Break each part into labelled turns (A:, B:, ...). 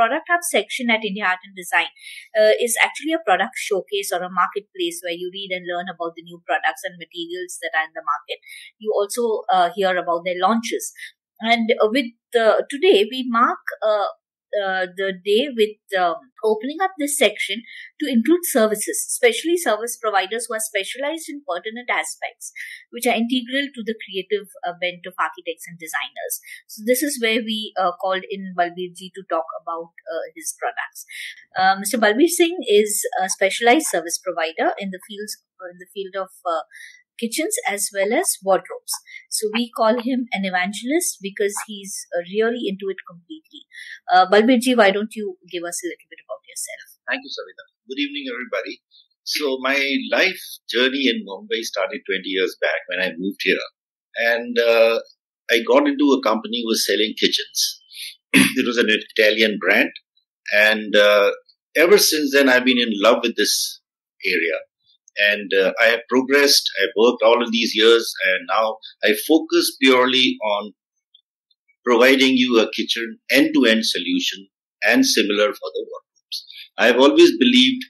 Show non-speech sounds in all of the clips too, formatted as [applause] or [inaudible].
A: Product Hub section at India Art and Design uh, is actually a product showcase or a marketplace where you read and learn about the new products and materials that are in the market. You also uh, hear about their launches. And with today, we mark uh, the day with um, opening up this section to include services, especially service providers who are specialized in pertinent aspects, which are integral to the creative uh, bent of architects and designers. So this is where we uh, called in Balbirji to talk about uh, his products. Uh, Mr. Balbir Singh is a specialized service provider in the fields in the field of kitchens as well as wardrobes. So we call him an evangelist because he's uh, really into it completely. Uh, Balbirji, why don't you give us a little bit about yourself?
B: Thank you, Savita. Good evening, everybody. So my life journey in Mumbai started 20 years back when I moved here. And uh, I got into a company who was selling kitchens. [clears throat] it was an Italian brand. And uh, ever since then, I've been in love with this area and uh, I have progressed. I've worked all of these years, and now I focus purely on providing you a kitchen end-to-end solution and similar for the wardrobes. I have always believed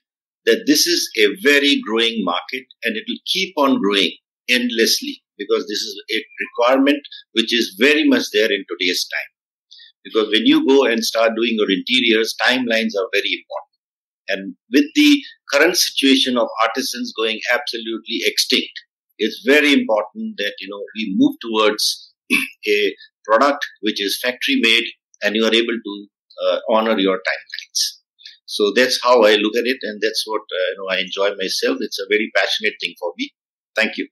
B: that this is a very growing market, and it will keep on growing endlessly because this is a requirement which is very much there in today's time. Because when you go and start doing your interiors, timelines are very important. And with the current situation of artisans going absolutely extinct, it's very important that, you know, we move towards [clears throat] a product which is factory made and you are able to uh, honor your timelines. So that's how I look at it, and that's what uh, you know I enjoy myself. It's a very passionate thing for me. Thank you.